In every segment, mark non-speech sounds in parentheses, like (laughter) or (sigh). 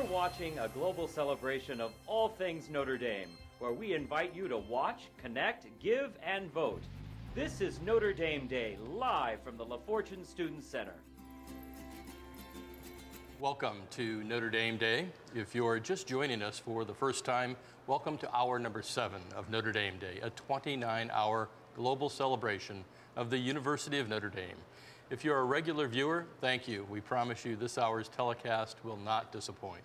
You're watching a global celebration of all things Notre Dame, where we invite you to watch, connect, give, and vote. This is Notre Dame Day, live from the La Fortune Student Center. Welcome to Notre Dame Day. If you're just joining us for the first time, welcome to hour number seven of Notre Dame Day, a 29 hour global celebration of the University of Notre Dame. If you're a regular viewer, thank you. We promise you this hour's telecast will not disappoint.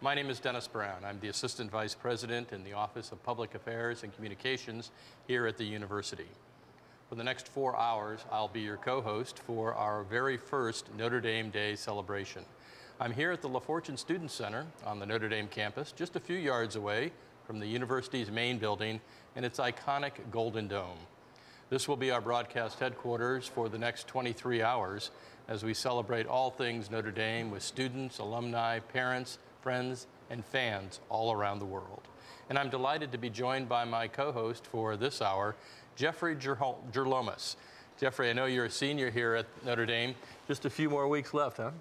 My name is Dennis Brown. I'm the Assistant Vice President in the Office of Public Affairs and Communications here at the university. For the next four hours, I'll be your co-host for our very first Notre Dame Day celebration. I'm here at the La Fortune Student Center on the Notre Dame campus, just a few yards away from the university's main building and its iconic Golden Dome. This will be our broadcast headquarters for the next 23 hours as we celebrate all things Notre Dame with students, alumni, parents, friends, and fans all around the world. And I'm delighted to be joined by my co-host for this hour, Jeffrey Gerlomes. Jeffrey, I know you're a senior here at Notre Dame. Just a few more weeks left, huh?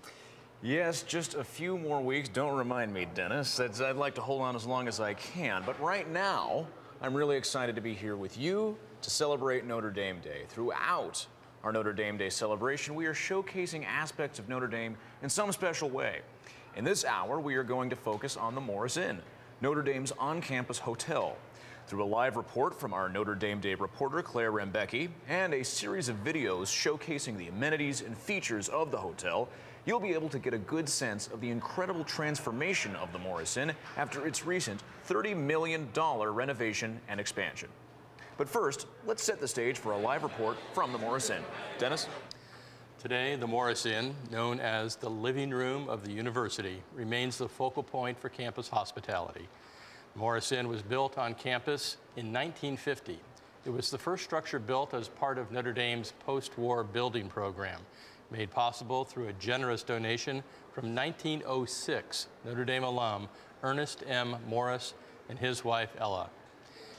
Yes, just a few more weeks. Don't remind me, Dennis. I'd like to hold on as long as I can. But right now, I'm really excited to be here with you to celebrate Notre Dame Day. Throughout our Notre Dame Day celebration, we are showcasing aspects of Notre Dame in some special way. In this hour, we are going to focus on the Morris Inn, Notre Dame's on-campus hotel. Through a live report from our Notre Dame Day reporter, Claire Rembecki, and a series of videos showcasing the amenities and features of the hotel, you'll be able to get a good sense of the incredible transformation of the Morris Inn after its recent $30 million renovation and expansion. But first, let's set the stage for a live report from the Morris Inn. Dennis? Today, the Morris Inn, known as the living room of the university, remains the focal point for campus hospitality. Morris Inn was built on campus in 1950. It was the first structure built as part of Notre Dame's post-war building program, made possible through a generous donation from 1906 Notre Dame alum Ernest M. Morris and his wife Ella.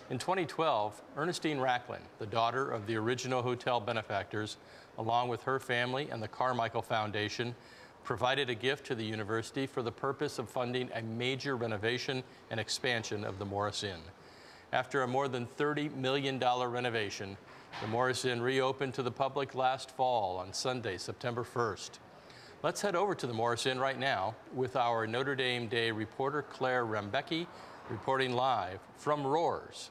In 2012, Ernestine Raclin, the daughter of the original hotel benefactors, along with her family and the Carmichael Foundation, provided a gift to the university for the purpose of funding a major renovation and expansion of the Morris Inn. After a more than $30 million renovation, the Morris Inn reopened to the public last fall on Sunday, September 1st. Let's head over to the Morris Inn right now with our Notre Dame Day reporter Claire Rembecki reporting live from Rohr's.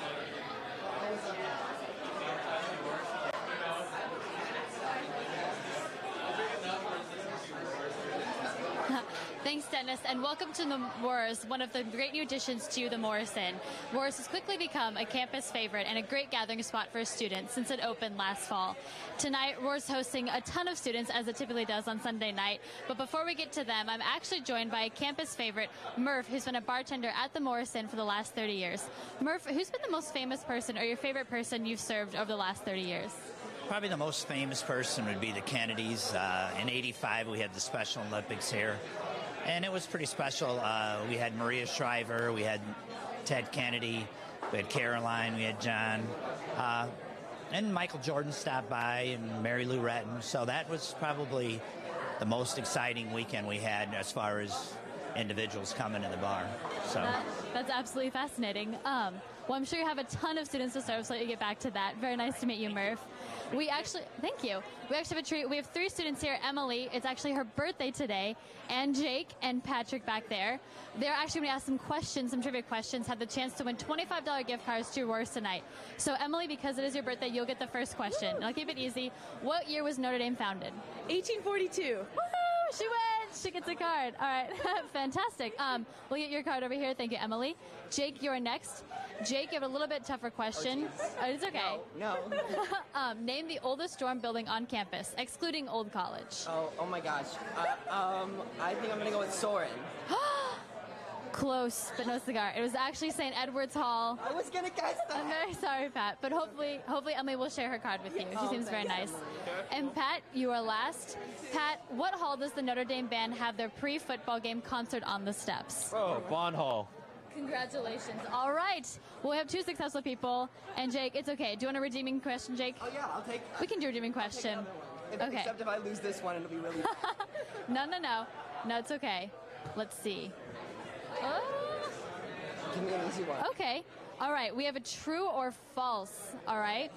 Thanks, Dennis, and welcome to the Morris, one of the great new additions to the Morris Inn. Rohr's has quickly become a campus favorite and a great gathering spot for students since it opened last fall. Tonight, Rohr's hosting a ton of students, as it typically does on Sunday night. But before we get to them, I'm actually joined by a campus favorite, Murph, who's been a bartender at the Morris Inn for the last 30 years. Murph, who's been the most famous person or your favorite person you've served over the last 30 years? Probably the most famous person would be the Kennedys. Uh, in 85, we had the Special Olympics here and it was pretty special. Uh, we had Maria Shriver, we had Ted Kennedy, we had Caroline, we had John, uh, and Michael Jordan stopped by, and Mary Lou Retton. So that was probably the most exciting weekend we had as far as individuals coming to the bar. So that, that's absolutely fascinating. Um, well, I'm sure you have a ton of students to serve, so let you get back to that. Very nice to meet you, Murph. We actually, thank you. We actually have a treat. We have three students here. Emily, it's actually her birthday today, and Jake and Patrick back there. They're actually going to ask some questions, some trivia questions, have the chance to win $25 gift cards to Rohr's tonight. So, Emily, because it is your birthday, you'll get the first question. I'll keep it easy. What year was Notre Dame founded? 1842. Woohoo! She wins. She gets a card. All right, (laughs) fantastic. Um, we'll get your card over here. Thank you, Emily. Jake, you're next. Jake, you have a little bit tougher question. Oh, it's okay. No. no. (laughs) um, name the oldest dorm building on campus, excluding Old College. Oh, oh my gosh. Uh, um, I think I'm gonna go with Sorin. (gasps) (gasps) (gasps) Close, but no cigar. It was actually St. Edward's Hall. I was gonna guess that. I'm very sorry, Pat, but hopefully, hopefully Emily will share her card with you. She oh, seems very nice. And Pat, you are last. Pat, what hall does the Notre Dame band have their pre-football game concert on the steps? Oh, Bond Hall. Congratulations. All right. Well, we have two successful people. And Jake, it's okay. Do you want a redeeming question, Jake? Oh, yeah, I'll take. We can do a redeeming question. If, okay. Except if I lose this one, it'll be really. (laughs) no, no, no. No, it's okay. Let's see. Oh, Give me an easy one. okay. All right. We have a true or false. All right.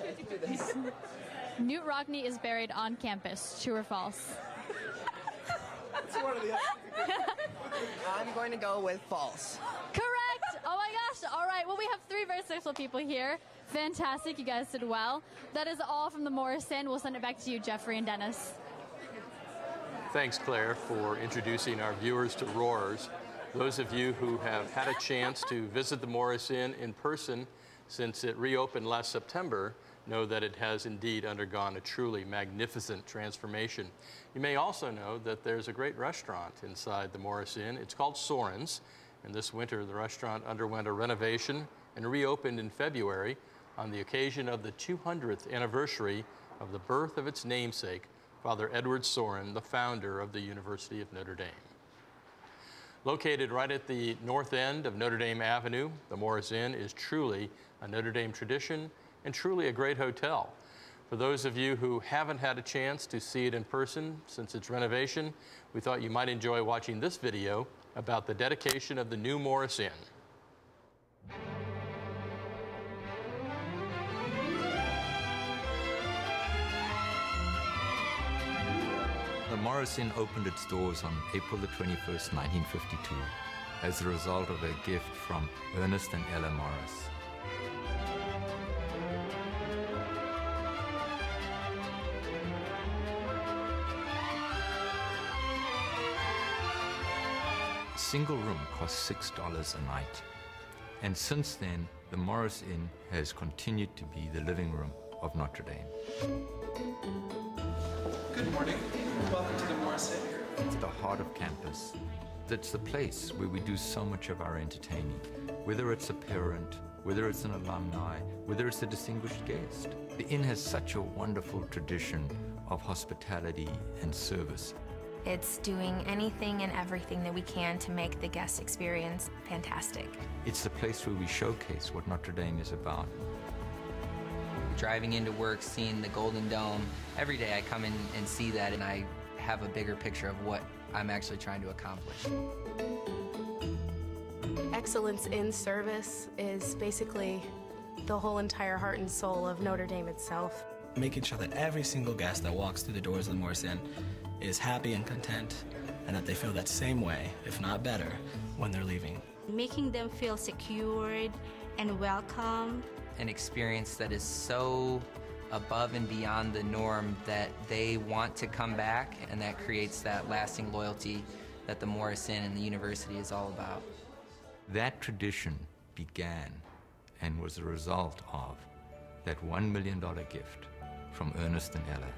Okay, do this. (laughs) Knute Rockne is buried on campus. True or false? It's one of the (laughs) I'm going to go with false. Correct. Oh my gosh. All right. Well, we have three very successful people here. Fantastic. You guys did well. That is all from the Morris Inn. We'll send it back to you, Jeffrey and Dennis. Thanks, Claire, for introducing our viewers to Rohr's. Those of you who have had a chance to visit the Morris Inn in person since it reopened last September know that it has indeed undergone a truly magnificent transformation. You may also know that there's a great restaurant inside the Morris Inn. It's called Sorin's, and this winter the restaurant underwent a renovation and reopened in February on the occasion of the 200th anniversary of the birth of its namesake, Father Edward Sorin, the founder of the University of Notre Dame. Located right at the north end of Notre Dame Avenue, the Morris Inn is truly a Notre Dame tradition and truly a great hotel. For those of you who haven't had a chance to see it in person since its renovation, we thought you might enjoy watching this video about the dedication of the new Morris Inn. The Morris Inn opened its doors on April the 21st, 1952, as a result of a gift from Ernest and Ella Morris. A single room cost $6 a night. And since then, the Morris Inn has continued to be the living room of Notre Dame. Good morning. Welcome to the Morris Inn. It's the heart of campus. It's the place where we do so much of our entertaining, whether it's a parent, whether it's an alumni, whether it's a distinguished guest. The Inn has such a wonderful tradition of hospitality and service. It's doing anything and everything that we can to make the guest experience fantastic. It's the place where we showcase what Notre Dame is about. Driving into work, seeing the Golden Dome. Every day I come in and see that, and I have a bigger picture of what I'm actually trying to accomplish. Excellence in service is basically the whole entire heart and soul of Notre Dame itself. Making sure that every single guest that walks through the doors of the Morris Inn is happy and content, and that they feel that same way, if not better, when they're leaving. making them feel secured and welcome. An experience that is so above and beyond the norm that they want to come back, and that creates that lasting loyalty that the Morris Inn and the university is all about. That tradition began and was a result of that $1 million gift from Ernest and Ella.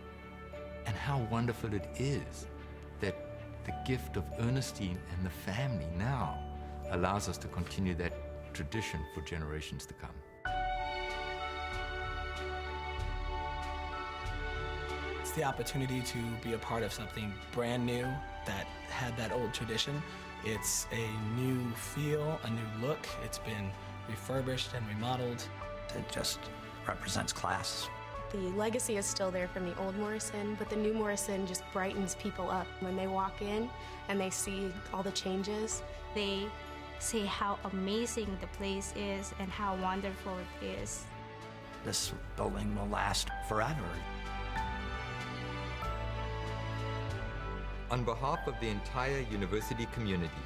And how wonderful it is that the gift of Ernestine and the family now allows us to continue that tradition for generations to come. The opportunity to be a part of something brand new that had that old tradition. It's a new feel, a new look. It's been refurbished and remodeled. It just represents class. The legacy is still there from the old Morris Inn, but the new Morris Inn just brightens people up when they walk in and they see all the changes. They say how amazing the place is and how wonderful it is. This building will last forever. On behalf of the entire university community,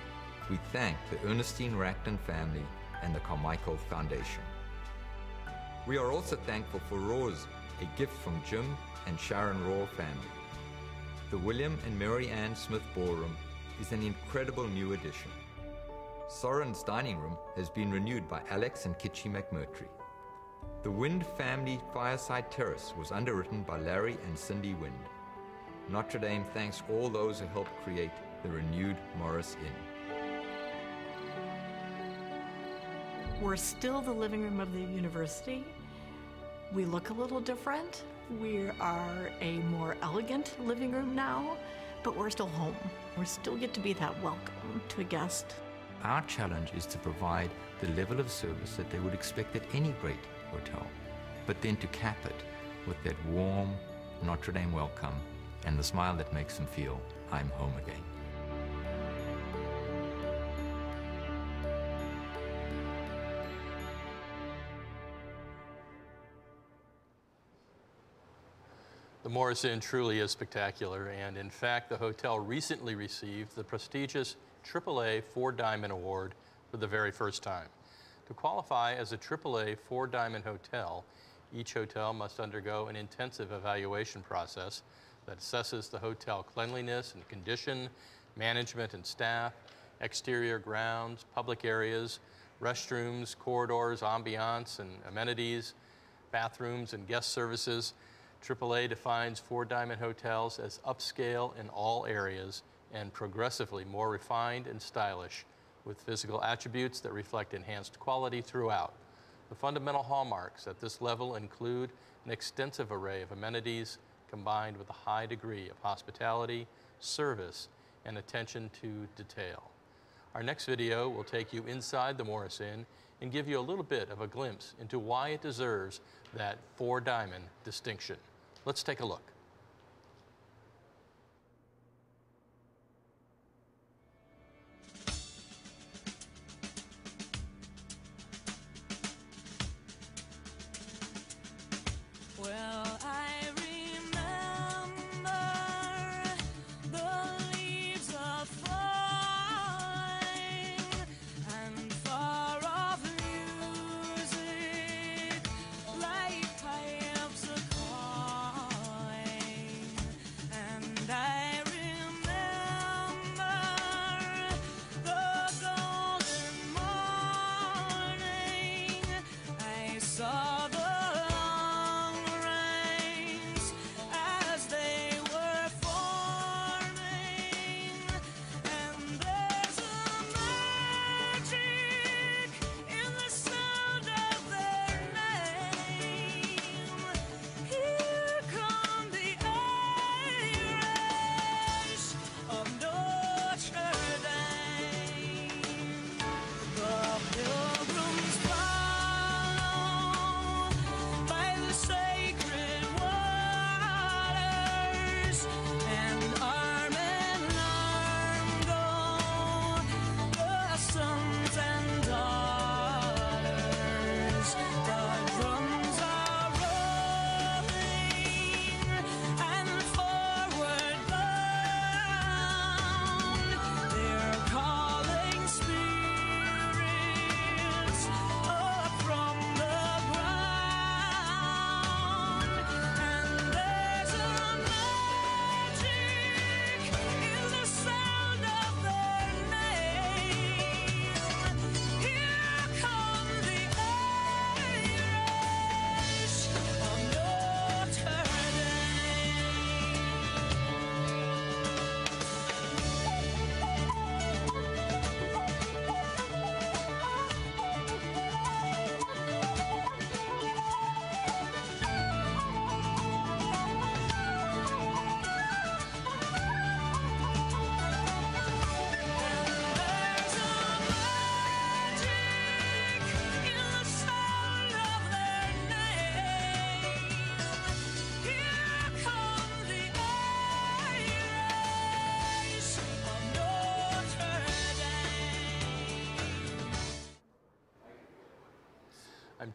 we thank the Ernestine Raclin family and the Carmichael Foundation. We are also thankful for Rohr's, a gift from Jim and Sharon Rohr family. The William and Mary Ann Smith Ballroom is an incredible new addition. Sorin's dining room has been renewed by Alex and Kitchi McMurtry. The Wind family fireside terrace was underwritten by Larry and Cindy Wind. Notre Dame thanks all those who helped create the renewed Morris Inn. We're still the living room of the university. We look a little different. We are a more elegant living room now, but we're still home. We still get to be that welcome to a guest. Our challenge is to provide the level of service that they would expect at any great hotel, but then to cap it with that warm Notre Dame welcome and the smile that makes them feel, I'm home again. The Morris Inn truly is spectacular, and in fact, the hotel recently received the prestigious AAA Four Diamond Award for the very first time. To qualify as a AAA Four Diamond Hotel, each hotel must undergo an intensive evaluation process that assesses the hotel cleanliness and condition, management and staff, exterior grounds, public areas, restrooms, corridors, ambiance and amenities, bathrooms and guest services. AAA defines Four Diamond Hotels as upscale in all areas and progressively more refined and stylish with physical attributes that reflect enhanced quality throughout. The fundamental hallmarks at this level include an extensive array of amenities combined with a high degree of hospitality, service, and attention to detail. Our next video will take you inside the Morris Inn and give you a little bit of a glimpse into why it deserves that four diamond distinction. Let's take a look.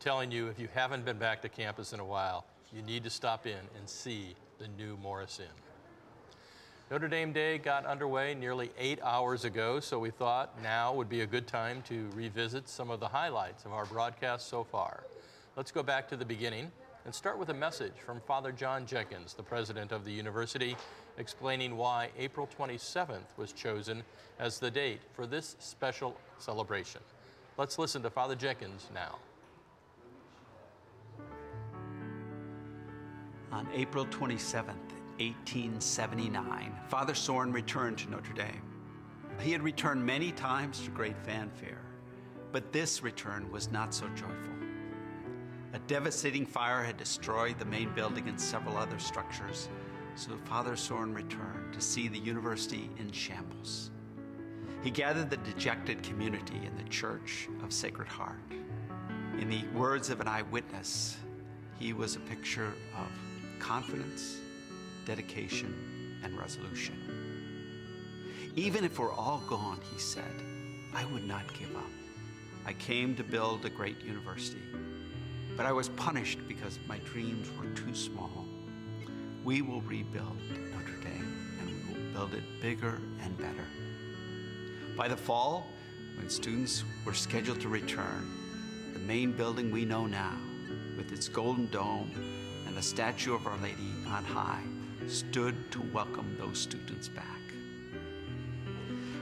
Telling you, if you haven't been back to campus in a while, you need to stop in and see the new Morris Inn. Notre Dame Day got underway nearly eight hours ago, so we thought now would be a good time to revisit some of the highlights of our broadcast so far. Let's go back to the beginning and start with a message from Father John Jenkins, the president of the university, explaining why April 27th was chosen as the date for this special celebration. Let's listen to Father Jenkins now. On April 27, 1879, Father Sorin returned to Notre Dame. He had returned many times to great fanfare, but this return was not so joyful. A devastating fire had destroyed the main building and several other structures, so Father Sorin returned to see the university in shambles. He gathered the dejected community in the Church of Sacred Heart. In the words of an eyewitness, he was a picture of confidence, dedication, and resolution. Even if we're all gone, he said, I would not give up. I came to build a great university, but I was punished because my dreams were too small. We will rebuild Notre Dame and we will build it bigger and better. By the fall, when students were scheduled to return, the main building we know now, with its golden dome and the statue of Our Lady on high, stood to welcome those students back.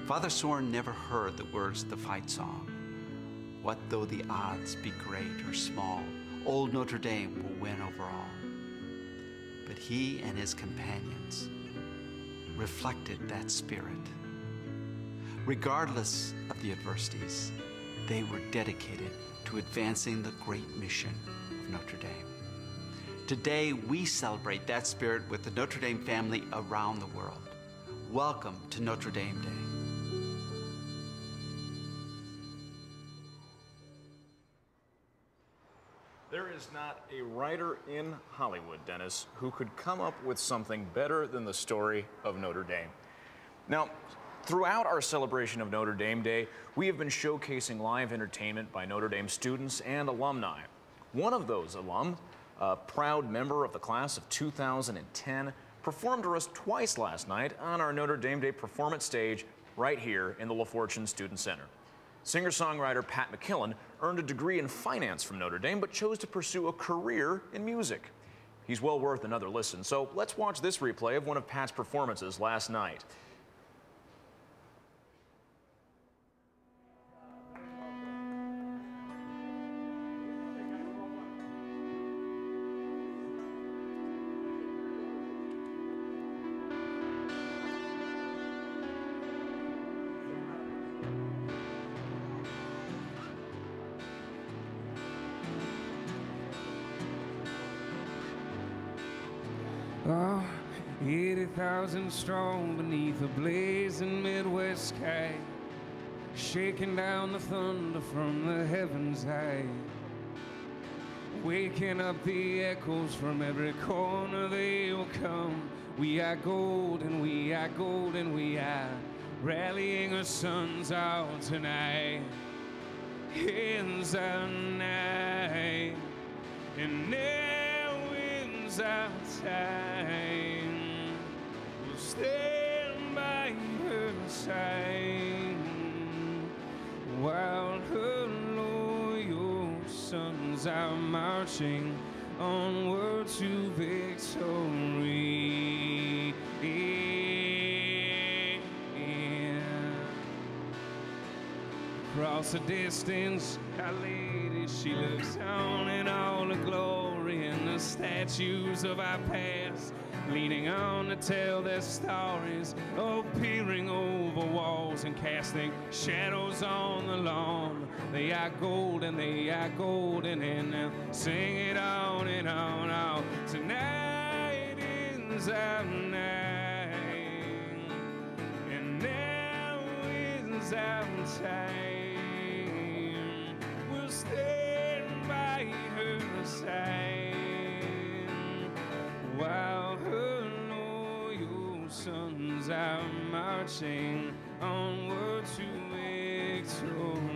Father Sorin never heard the words of the fight song. What though the odds be great or small, old Notre Dame will win over all. But he and his companions reflected that spirit. Regardless of the adversities, they were dedicated to advancing the great mission of Notre Dame. Today, we celebrate that spirit with the Notre Dame family around the world. Welcome to Notre Dame Day. There is not a writer in Hollywood, Dennis, who could come up with something better than the story of Notre Dame. Now, throughout our celebration of Notre Dame Day, we have been showcasing live entertainment by Notre Dame students and alumni. One of those alum, a proud member of the class of 2010, performed for us twice last night on our Notre Dame Day performance stage right here in the LaFortune Student Center. Singer-songwriter Pat McKillen earned a degree in finance from Notre Dame, but chose to pursue a career in music. He's well worth another listen, so let's watch this replay of one of Pat's performances last night. 80,000 strong beneath a blazing Midwest sky, shaking down the thunder from the heavens high, waking up the echoes from every corner they will come. We are gold and we are gold and we are rallying our sons out tonight. Hands are night and now wins our time. Stand by her side while her loyal sons are marching onward to victory. Across the distance, our lady, she looks on in all the glory and the statues of our past, leaning on to tell their stories, oh, peering over walls and casting shadows on the lawn. They are golden, they are golden, and they'll sing it on and on, on. Tonight is our night, and now is our time. We'll stand by her side sons are marching onward to victory.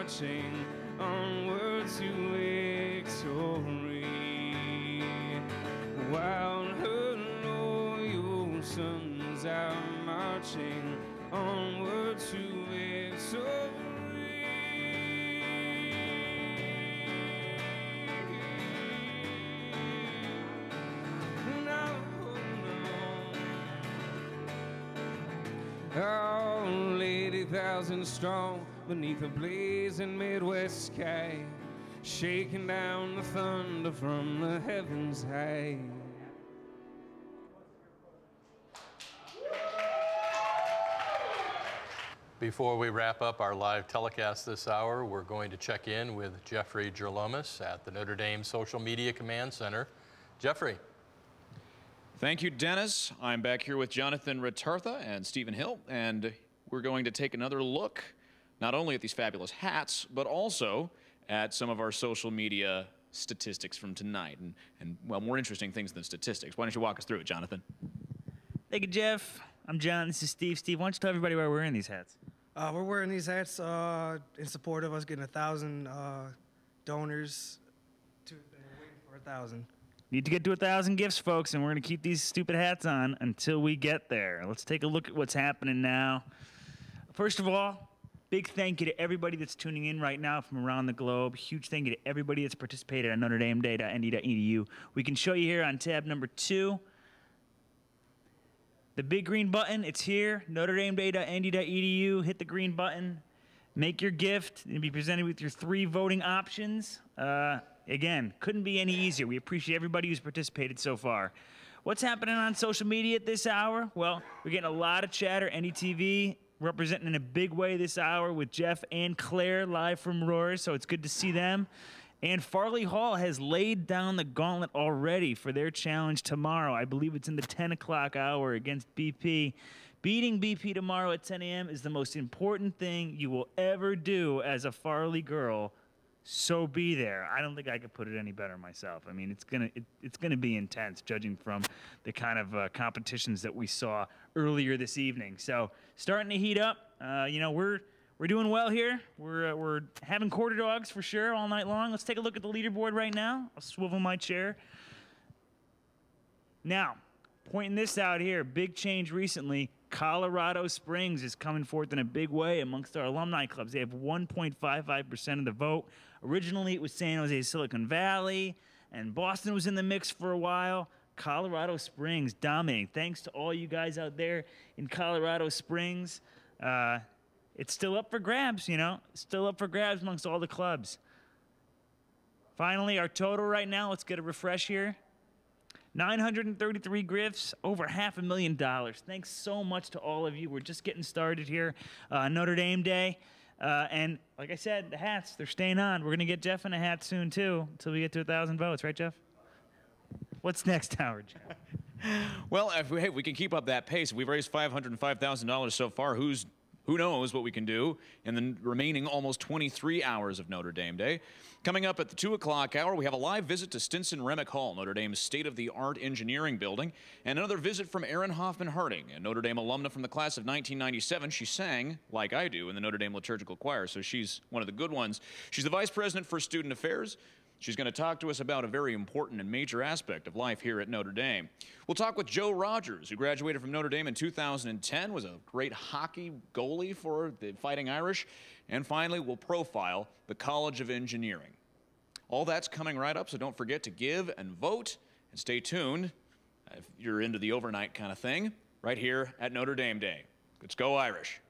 Marching onward to victory. While her loyal sons are marching 20,000 strong beneath a blazing Midwest sky, shaking down the thunder from the heavens high. Before we wrap up our live telecast this hour, we're going to check in with Jeffrey Gerlomes at the Notre Dame Social Media Command Center. Jeffrey. Thank you, Dennis. I'm back here with Jonathan Retartha and Stephen Hill. And we're going to take another look not only at these fabulous hats, but also at some of our social media statistics from tonight, and, and well, more interesting things than statistics. Why don't you walk us through it, Jonathan? Thank you, Jeff. I'm John. This is Steve. Steve, why don't you tell everybody why we're wearing these hats? Uh, we're wearing these hats uh, in support of us getting a thousand uh, donors. To, waiting for a thousand. Need to get to a thousand gifts, folks, and we're going to keep these stupid hats on until we get there. Let's take a look at what's happening now. First of all, big thank you to everybody that's tuning in right now from around the globe. Huge thank you to everybody that's participated on Notre Dame. We can show you here on tab number two. The big green button, it's here. Notre Dame Day.nd.edu. Hit the green button. Make your gift and be presented with your three voting options. Uh, again, couldn't be any easier. We appreciate everybody who's participated so far. What's happening on social media at this hour? Well, we're getting a lot of chatter. NETV representing in a big way this hour with Jeff and Claire live from Rohr's, so it's good to see them. And Farley Hall has laid down the gauntlet already for their challenge tomorrow. I believe it's in the 10 o'clock hour against BP. Beating BP tomorrow at 10 a.m. is the most important thing you will ever do as a Farley girl. So be there. I don't think I could put it any better myself. I mean, it's gonna it, it's gonna be intense, judging from the kind of uh, competitions that we saw earlier this evening. So starting to heat up. Uh, you know, we're we're doing well here. We're uh, we're having quarter dogs for sure all night long. Let's take a look at the leaderboard right now. I'll swivel my chair. Now, pointing this out here, big change recently. Colorado Springs is coming forth in a big way amongst our alumni clubs. They have 1.55% of the vote. Originally, it was San Jose Silicon Valley, and Boston was in the mix for a while. Colorado Springs dominating. Thanks to all you guys out there in Colorado Springs. Uh, it's still up for grabs, you know, still up for grabs amongst all the clubs. Finally, our total right now, let's get a refresh here. 933 grifts, over half a million dollars. Thanks so much to all of you. We're just getting started here, uh, Notre Dame Day. Uh, and like I said, the hats, they're staying on. We're going to get Jeff in a hat soon, too, until we get to a 1,000 votes, right, Jeff? What's next, Howard? (laughs) Well, if we, hey, we can keep up that pace. We've raised $505,000 so far. Who's who knows what we can do in the remaining almost 23 hours of Notre Dame Day. Coming up at the 2 o'clock hour, we have a live visit to Stinson Remick Hall, Notre Dame's state of the art engineering building, and another visit from Erin Hoffman Harding, a Notre Dame alumna from the class of 1997. She sang, like I do, in the Notre Dame Liturgical Choir, so she's one of the good ones. She's the vice president for student affairs. She's going to talk to us about a very important and major aspect of life here at Notre Dame. We'll talk with Joe Rogers, who graduated from Notre Dame in 2010, was a great hockey goalie for the Fighting Irish. And finally, we'll profile the College of Engineering. All that's coming right up, so don't forget to give and vote. And stay tuned if you're into the overnight kind of thing, right here at Notre Dame Day. Let's go Irish.